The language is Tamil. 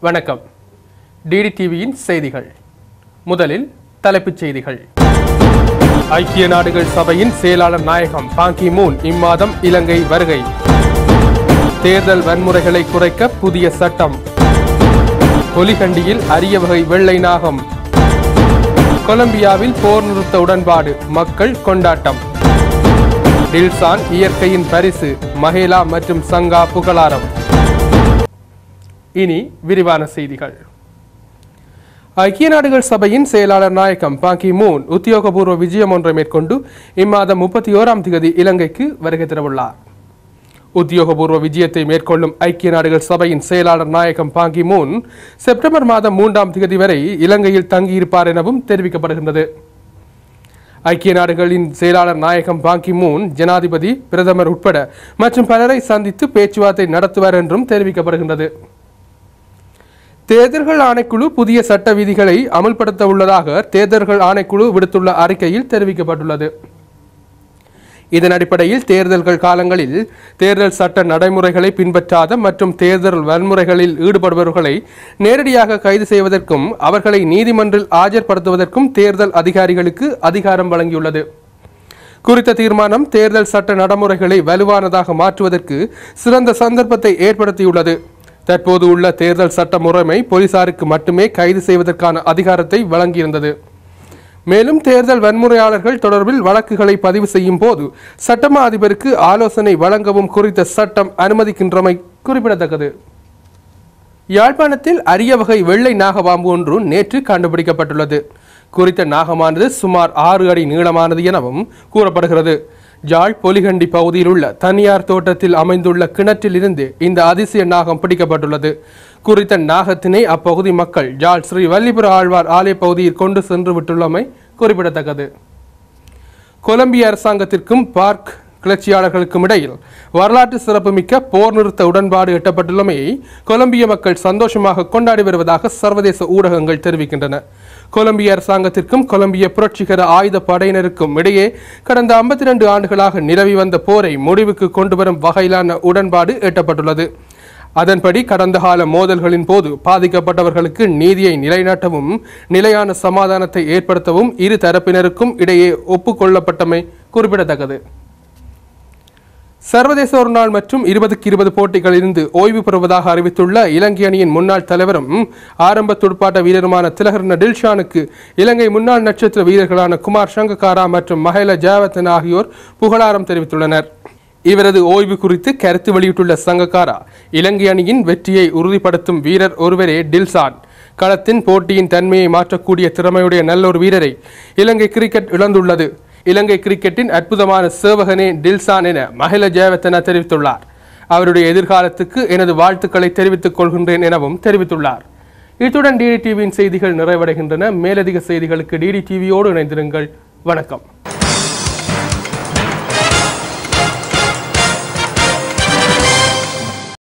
வணக்கம். டிடி டிவியின் செய்திகள். முதலில் தலைப்புச் செய்திகள். ஐக்கிய நாடுகள் சபையின் செயலாளர் நாயகம் பாங்கி மூன் இம்மாதம் இலங்கை வருகை. தேர்தல் வன்முறைகளை குறைக்க புதிய சட்டம். கொலிகண்டியில் அரிய வகை வெள்ளை நாகம். கொலம்பியாவில் போர் நிறுத்த உடன்பாடு மக்கள் கொண்டாட்டம். டில்சான் இயற்கையின் பரிசு மஹேலா மற்றும் சங்கா புகழாரம். இனி விரிவான செய்திகள். ஐக்கிய நாடுகள் சபையின் செயலாளர் நாயகம் பாங்கி மூன் உத்தியோகபூர்வ விஜயம் ஒன்றை மேற்கொண்டு இம்மாதம் முப்பத்தி ஓராம் தேதி இலங்கைக்கு வருகை தரவுள்ளார். உத்தியோகபூர்வ விஜயத்தை மேற்கொள்ளும் ஐக்கிய நாடுகள் சபையின் செயலாளர் நாயகம் பாங்கி மூன் செப்டம்பர் மாதம் மூன்றாம் தேதி வரை இலங்கையில் தங்கியிருப்பார் எனவும் தெரிவிக்கப்படுகின்றது. ஐக்கிய நாடுகளின் செயலாளர் நாயகம் பாங்கி மூன் ஜனாதிபதி பிரதமர் உட்பட மற்றும் பலரை சந்தித்து பேச்சுவார்த்தை நடத்துவார் என்றும் தெரிவிக்கப்படுகின்றது. தேர்தல்கள் ஆணைக்குழு புதிய சட்ட விதிகளை அமல்படுத்த உள்ளதாக தேர்தல்கள் ஆணைக்குழு விடுத்துள்ள அறிக்கையில் தெரிவிக்கப்பட்டுள்ளது. இதன் அடிப்படையில் தேர்தல்கள் காலங்களில் தேர்தல் சட்ட நடைமுறைகளை பின்பற்றாத மற்றும் தேர்தல் வன்முறைகளில் ஈடுபடுபவர்களை நேரடியாக கைது செய்வதற்கும் அவர்களை நீதிமன்றில் ஆஜர்படுத்துவதற்கும் தேர்தல் அதிகாரிகளுக்கு அதிகாரம் வழங்கியுள்ளது. குறித்த தீர்மானம் தேர்தல் சட்ட நடைமுறைகளை வலுவானதாக மாற்றுவதற்கு சிறந்த சந்தர்ப்பத்தை ஏற்படுத்தியுள்ளது. தற்போது உள்ள தேர்தல் சட்ட முறைமை போலீசாருக்கு மட்டுமே கைது செய்வதற்கான அதிகாரத்தை வழங்கியிருந்தது. மேலும் தேர்தல் வன்முறையாளர்கள் தொடர்பில் வழக்குகளை பதிவு செய்யும் போது சட்டமா அதிபருக்கு ஆலோசனை வழங்கவும் குறித்த சட்டம் அனுமதிக்கின்றமை குறிப்பிடத்தக்கது. யாழ்ப்பாணத்தில் அரிய வகை வெள்ளை நாகபாம்பு ஒன்று நேற்று கண்டுபிடிக்கப்பட்டுள்ளது. குறித்த நாகமானது சுமார் ஆறு அடி நீளமானது எனவும் கூறப்படுகிறது. ஜாழ் பொலிகண்டி பகுதியில் உள்ள தனியார் தோட்டத்தில் அமைந்துள்ள கிணற்றில் இருந்து இந்த அதிசய நாகம் பிடிக்கப்பட்டுள்ளது. குறித்த நாகத்தினை அப்பகுதி மக்கள் ஜாழ் ஸ்ரீ வல்லிபுர ஆழ்வார் ஆலய பகுதியில் கொண்டு சென்று விட்டுள்ளமை குறிப்பிடத்தக்கது. கொலம்பிய அரசாங்கத்திற்கும் பார்க் கிளர்ச்சியாளர்களுக்கும் இடையில் வரலாற்று சிறப்புமிக்க போர் நிறுத்த உடன்பாடு எட்டப்பட்டுள்ளமையை கொலம்பிய மக்கள் சந்தோஷமாக கொண்டாடி வருவதாக சர்வதேச ஊடகங்கள் தெரிவிக்கின்றன. கொலம்பிய அரசாங்கத்திற்கும் கொலம்பிய புரட்சிகர ஆயுத படையினருக்கும் இடையே கடந்த 52 ஆண்டுகளாக நிலவி வந்த போரை முடிவுக்கு கொண்டு வரும் வகையிலான உடன்பாடு எட்டப்பட்டுள்ளது. அதன்படி கடந்த கால மோதல்களின் போது பாதிக்கப்பட்டவர்களுக்கு நீதியை நிலைநாட்டவும் நிலையான சமாதானத்தை ஏற்படுத்தவும் இரு தரப்பினருக்கும் இடையே ஒப்புக்கொள்ளப்பட்டமை குறிப்பிடத்தக்கது. சர்வதேச ஒரு நாள் மற்றும் இருபதுக்கு இருபது போட்டிகளிலிருந்து ஓய்வு பெறுவதாக அறிவித்துள்ள இலங்கை அணியின் முன்னாள் தலைவரும் ஆரம்ப துடுப்பாட்ட வீரருமான திலகர்ண டில்ஷானுக்கு இலங்கை முன்னாள் நட்சத்திர வீரர்களான குமார் சங்ககாரா மற்றும் மஹேல ஜெயவர்தன் ஆகியோர் புகழாரம் தெரிவித்துள்ளனர். இவரது ஓய்வு குறித்து கருத்து வெளியிட்டுள்ள சங்ககாரா இலங்கை அணியின் வெற்றியை உறுதிப்படுத்தும் வீரர் ஒருவரே டில்சான் களத்தின் போட்டியின் தன்மையை மாற்றக்கூடிய திறமையுடைய நல்ல ஒரு வீரரை இலங்கை கிரிக்கெட் இழந்துள்ளது. இலங்கை கிரிக்கெட்டின் அற்புதமான சேவகனே டில்சான் என மஹில ஜெயவர்தன தெரிவித்துள்ளார். அவருடைய எதிர்காலத்துக்கு எனது வாழ்த்துக்களை தெரிவித்துக் கொள்கின்றேன் எனவும் தெரிவித்துள்ளார். இத்துடன் டிடி டிவியின் செய்திகள் நிறைவடைகின்றன. மேலதிக செய்திகளுக்கு டிடி டிவியோடு இணைந்திருங்கள். வணக்கம்.